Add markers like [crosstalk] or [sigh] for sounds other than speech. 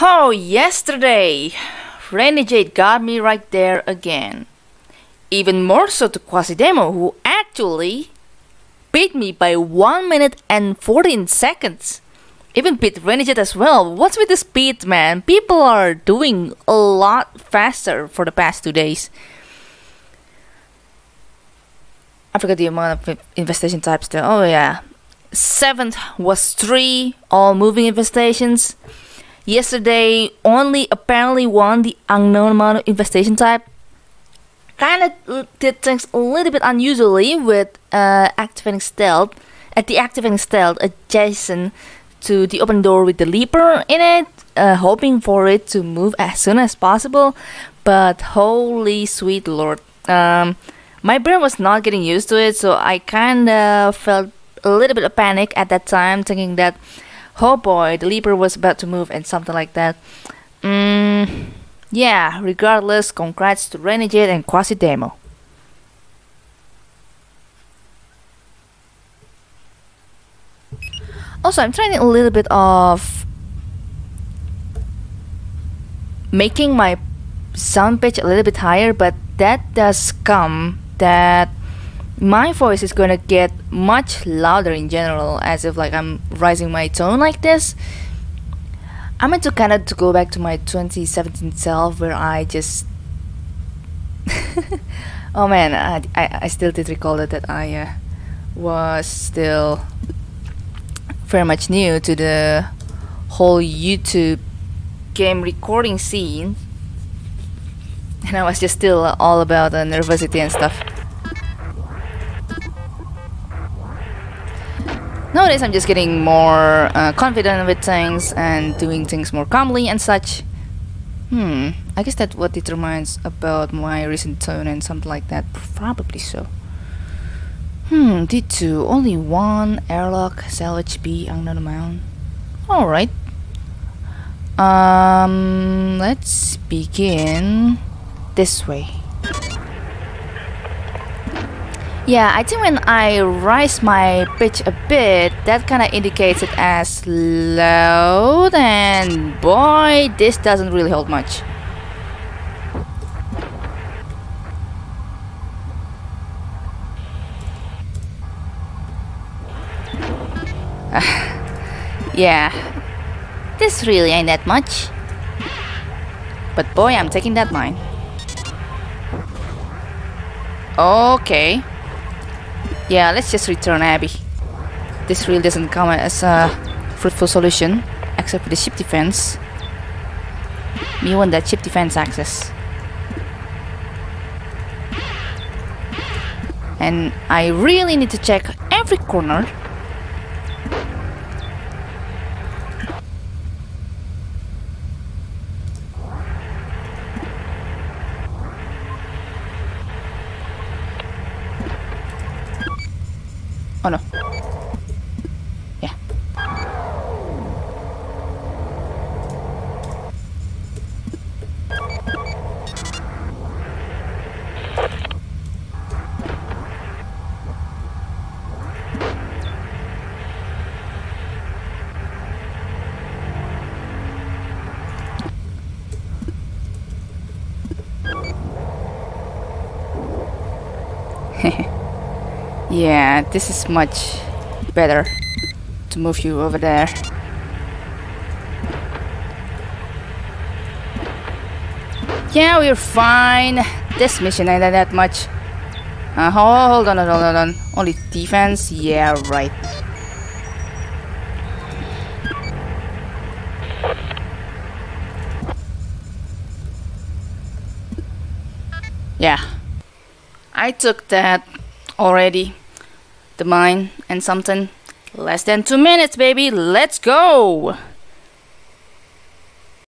Oh, yesterday, RENEJADE got me right there again. Even more so to Quasidemo, who actually beat me by 1 minute and 14 seconds. Even beat RENEJADE as well. What's with the speed, man? People are doing a lot faster for the past two days. I forgot the amount of infestation types there. Oh yeah. Seventh was three, all moving infestations. Yesterday, only apparently one, the unknown amount of infestation type. Kinda did things a little bit unusually with uh, activating stealth. At the activating stealth adjacent to the open door with the leaper in it, uh, hoping for it to move as soon as possible. But holy sweet lord. Um, my brain was not getting used to it, so I kind of felt a little bit of panic at that time, thinking that, oh boy, the leaper was about to move and something like that. Mm, yeah, regardless, congrats to RENEJADE and Quasidemo. Also, I'm trying a little bit of making my sound pitch a little bit higher, but that does come that my voice is gonna get much louder in general as if like I'm rising my tone like this I'm to kind of to go back to my 2017 self where I just [laughs] oh man I, I, I, still did recall that, that I uh, was still very much new to the whole YouTube game recording scene and I was just still all about the nervosity and stuff. Nowadays I'm just getting more uh, confident with things and doing things more calmly and such. Hmm, I guess that's what determines about my recent tone and something like that. Probably so. Hmm, D2, only one airlock, salvage B, unknown amount. Alright. Um, let's begin this way. Yeah, I think when I rise my pitch a bit, that kind of indicates it as loud, and boy, this doesn't really hold much. [sighs] yeah, this really ain't that much. But boy, I'm taking that mine. Okay. Yeah, let's just return Abby. This really doesn't come as a fruitful solution, except for the ship defense. We want that ship defense access. And I really need to check every corner Oh no. Yeah. Hehe [laughs] yeah, this is much better to move you over there. Yeah, we're fine. This mission ain't that much. Uh, hold on, hold on, hold on. Only defense? Yeah, right. Yeah. I took that already the mine and something. Less than two minutes, baby. Let's go!